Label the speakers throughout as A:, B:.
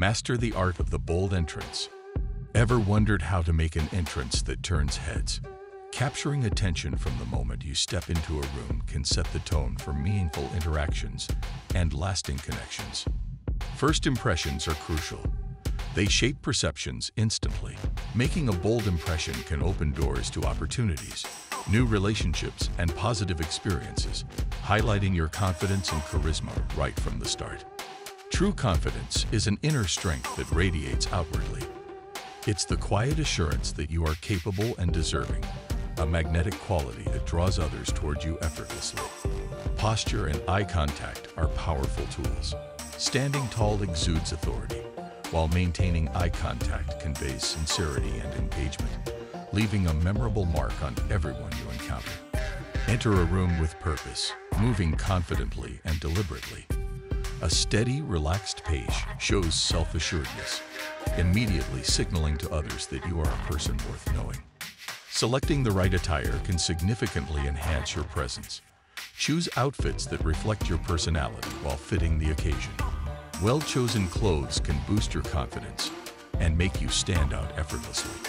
A: Master the art of the bold entrance. Ever wondered how to make an entrance that turns heads? Capturing attention from the moment you step into a room can set the tone for meaningful interactions and lasting connections. First impressions are crucial. They shape perceptions instantly. Making a bold impression can open doors to opportunities, new relationships, and positive experiences, highlighting your confidence and charisma right from the start. True confidence is an inner strength that radiates outwardly. It's the quiet assurance that you are capable and deserving, a magnetic quality that draws others toward you effortlessly. Posture and eye contact are powerful tools. Standing tall exudes authority, while maintaining eye contact conveys sincerity and engagement, leaving a memorable mark on everyone you encounter. Enter a room with purpose, moving confidently and deliberately. A steady, relaxed pace shows self-assuredness, immediately signaling to others that you are a person worth knowing. Selecting the right attire can significantly enhance your presence. Choose outfits that reflect your personality while fitting the occasion. Well-chosen clothes can boost your confidence and make you stand out effortlessly.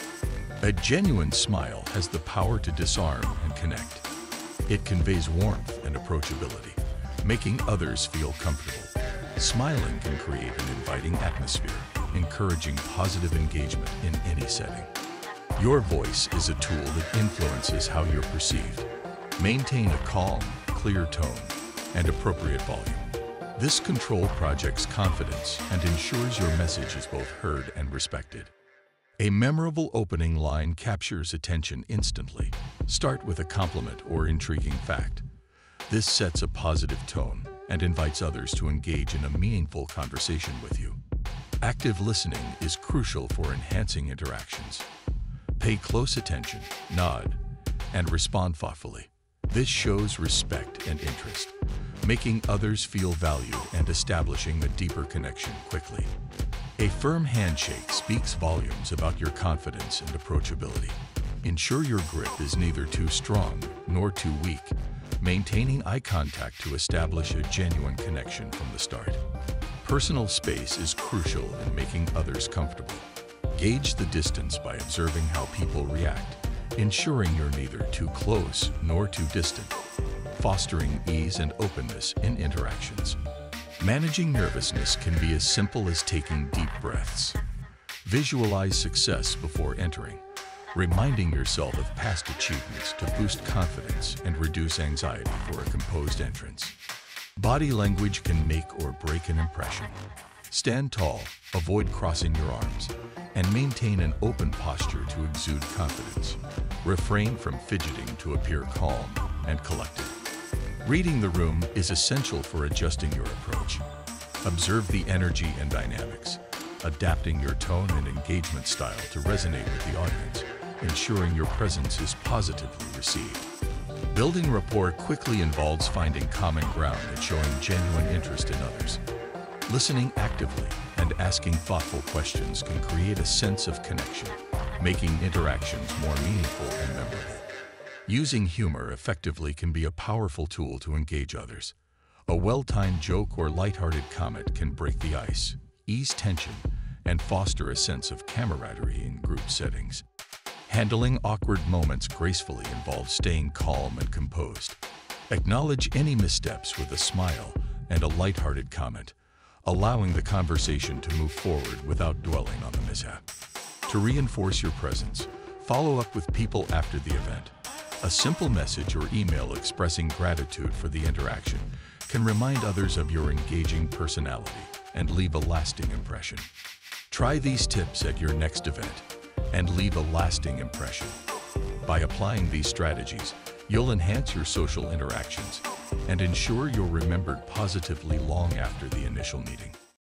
A: A genuine smile has the power to disarm and connect. It conveys warmth and approachability, making others feel comfortable. Smiling can create an inviting atmosphere, encouraging positive engagement in any setting. Your voice is a tool that influences how you're perceived. Maintain a calm, clear tone and appropriate volume. This control projects confidence and ensures your message is both heard and respected. A memorable opening line captures attention instantly. Start with a compliment or intriguing fact. This sets a positive tone and invites others to engage in a meaningful conversation with you. Active listening is crucial for enhancing interactions. Pay close attention, nod, and respond thoughtfully. This shows respect and interest, making others feel valued and establishing a deeper connection quickly. A firm handshake speaks volumes about your confidence and approachability. Ensure your grip is neither too strong nor too weak, maintaining eye contact to establish a genuine connection from the start. Personal space is crucial in making others comfortable. Gauge the distance by observing how people react, ensuring you're neither too close nor too distant, fostering ease and openness in interactions. Managing nervousness can be as simple as taking deep breaths. Visualize success before entering, reminding yourself of past achievements to boost confidence and reduce anxiety for a composed entrance. Body language can make or break an impression. Stand tall, avoid crossing your arms, and maintain an open posture to exude confidence. Refrain from fidgeting to appear calm and collected. Reading the room is essential for adjusting your approach. Observe the energy and dynamics, adapting your tone and engagement style to resonate with the audience, ensuring your presence is positively received. Building rapport quickly involves finding common ground and showing genuine interest in others. Listening actively and asking thoughtful questions can create a sense of connection, making interactions more meaningful and memorable. Using humor effectively can be a powerful tool to engage others. A well-timed joke or lighthearted comment can break the ice, ease tension, and foster a sense of camaraderie in group settings. Handling awkward moments gracefully involves staying calm and composed. Acknowledge any missteps with a smile and a lighthearted comment, allowing the conversation to move forward without dwelling on the mishap. To reinforce your presence, follow up with people after the event. A simple message or email expressing gratitude for the interaction can remind others of your engaging personality and leave a lasting impression. Try these tips at your next event and leave a lasting impression. By applying these strategies, you'll enhance your social interactions and ensure you're remembered positively long after the initial meeting.